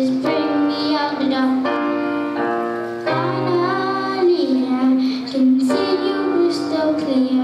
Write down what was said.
just bring me up and up. Finally, I can see you crystal clear.